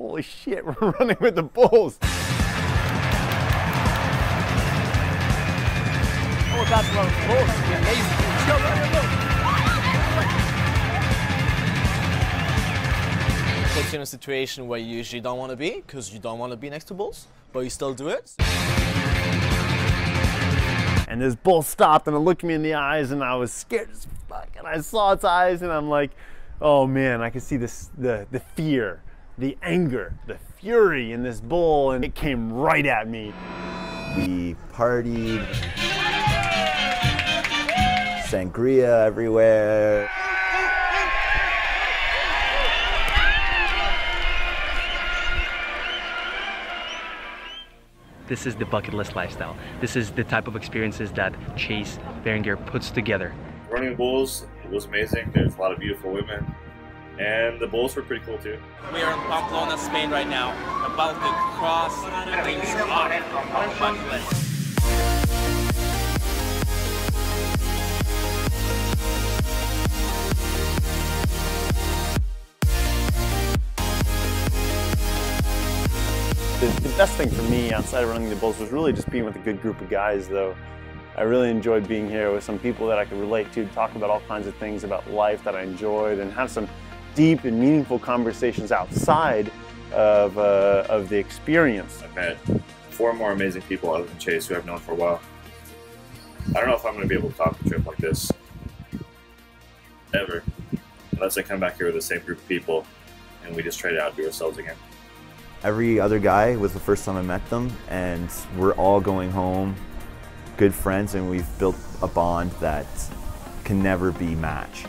holy shit, we're running with the Bulls. Oh, we're about to run with the Bulls. Amazing. Go, go, go. puts you in a situation where you usually don't want to be because you don't want to be next to bulls, but you still do it. And this bull stopped and it looked me in the eyes and I was scared as fuck. And I saw its eyes and I'm like, oh man, I could see this the the fear, the anger, the fury in this bull, and it came right at me. We partied, sangria everywhere. This is the bucket list lifestyle. This is the type of experiences that Chase Boehringer puts together. Running bulls was amazing. There's a lot of beautiful women. And the bulls were pretty cool too. We are in Pamplona, Spain right now, about to cross things off our bucket list. The, the best thing for me outside of running the Bulls was really just being with a good group of guys, though. I really enjoyed being here with some people that I could relate to, talk about all kinds of things about life that I enjoyed, and have some deep and meaningful conversations outside of, uh, of the experience. I've met four more amazing people other than Chase who I've known for a while. I don't know if I'm going to be able to talk a trip like this ever, unless I come back here with the same group of people and we just try to outdo ourselves again. Every other guy was the first time I met them, and we're all going home, good friends, and we've built a bond that can never be matched.